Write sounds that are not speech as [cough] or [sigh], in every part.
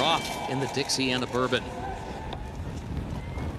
off in the Dixiana Bourbon.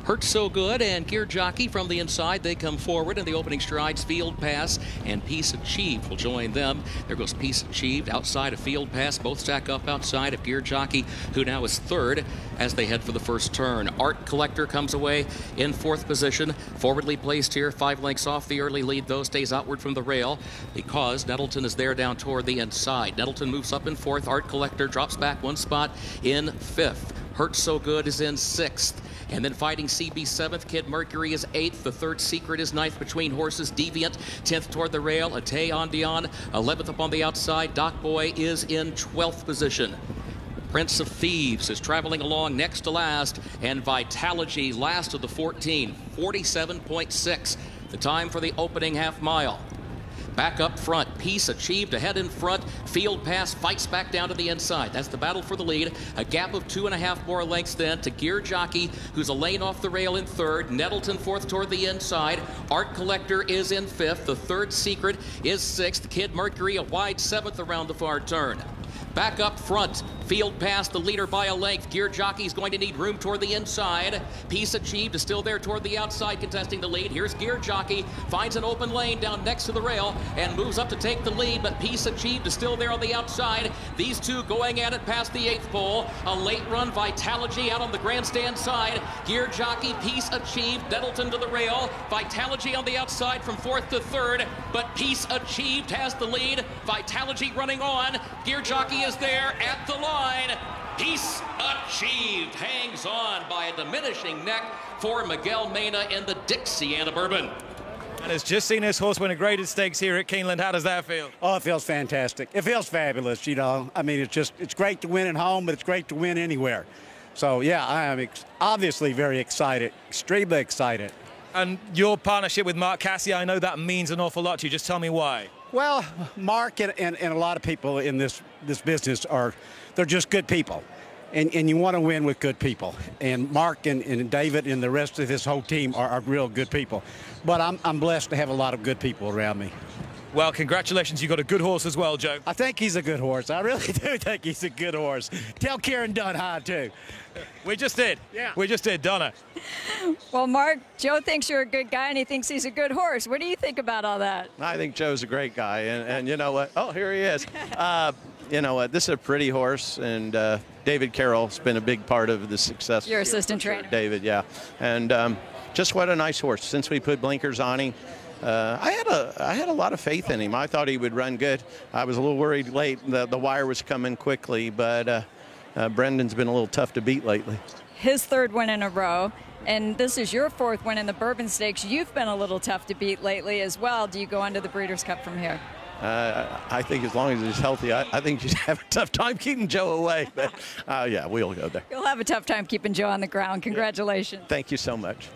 Hurt So Good and Gear Jockey from the inside. They come forward in the opening strides. Field Pass and Peace Achieved will join them. There goes Peace Achieved outside of Field Pass. Both stack up outside of Gear Jockey, who now is third as they head for the first turn. Art Collector comes away in fourth position. Forwardly placed here, five lengths off the early lead, though, stays outward from the rail because Nettleton is there down toward the inside. Nettleton moves up in fourth. Art Collector drops back one spot in fifth. Hurt So Good is in sixth. And then fighting CB seventh, Kid Mercury is eighth. The third secret is ninth between horses. Deviant, tenth toward the rail. Ate on Dion, eleventh up on the outside. Doc Boy is in twelfth position. Prince of Thieves is traveling along next to last, and Vitalogy last of the 14, 47.6. The time for the opening half mile. Back up front. Peace achieved ahead in front. Field pass fights back down to the inside. That's the battle for the lead. A gap of two and a half more lengths then to Gear Jockey, who's a lane off the rail in third. Nettleton fourth toward the inside. Art Collector is in fifth. The third secret is sixth. Kid Mercury a wide seventh around the far turn. Back up front. Field Pass the leader by a length. Gear Jockey's going to need room toward the inside. Peace achieved is still there toward the outside, contesting the lead. Here's Gear Jockey. Finds an open lane down next to the rail and moves up to take the lead, but Peace achieved is still there on the outside. These two going at it past the eighth pole. A late run Vitalogy out on the grandstand side. Gear Jockey, Peace achieved. Nettleton to the rail. Vitalogy on the outside from fourth to third, but Peace achieved has the lead. Vitalogy running on. Gear Jockey is there at the line. Peace achieved hangs on by a diminishing neck for Miguel Mena in the Dixiana Bourbon. And has just seen his horse win a graded stakes here at Keeneland. How does that feel? Oh, it feels fantastic. It feels fabulous, you know. I mean, it's just, it's great to win at home, but it's great to win anywhere. So, yeah, I am ex- obviously very excited, extremely excited. And your partnership with Mark Casse, I know that means an awful lot to you. Just tell me why. Well, Mark and, and, and a lot of people in this, this business are, they're just good people. And, and you want to win with good people. And Mark and, and David and the rest of this whole team are, are real good people. But I'm, I'm blessed to have a lot of good people around me. Well, congratulations. You got a good horse as well, Joe. I think he's a good horse. I really [laughs] do think he's a good horse. Tell Karen Dunn hi, too. We just did. Yeah. We just did, Donna. [laughs] Well, Mark, Joe thinks you're a good guy and he thinks he's a good horse. What do you think about all that? I think Joe's a great guy, and, and you know what? Oh, here he is. [laughs] Uh, you know what? This is a pretty horse, and uh, David Carroll's been a big part of the success. Your assistant for trainer. David, yeah, and um, just what a nice horse. Since we put blinkers on him. Uh, I had a I had a lot of faith in him. I thought he would run good. I was a little worried late. The, the wire was coming quickly, but uh, uh, Brendan's been a little tough to beat lately. His third win in a row. And this is your fourth win in the Bourbon Stakes. You've been a little tough to beat lately as well. Do you go on to the Breeders' Cup from here? Uh, I think as long as he's healthy, I, I think you'd have a tough time keeping Joe away. [laughs] But uh, yeah, we'll go there. You'll have a tough time keeping Joe on the ground. Congratulations. Thank you so much.